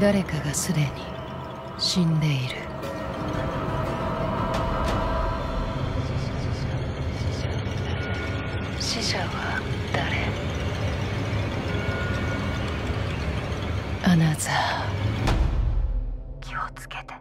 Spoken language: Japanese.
誰かがすでに死んでいる。死者は誰？アナザー。気をつけて。